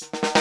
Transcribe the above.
Bye.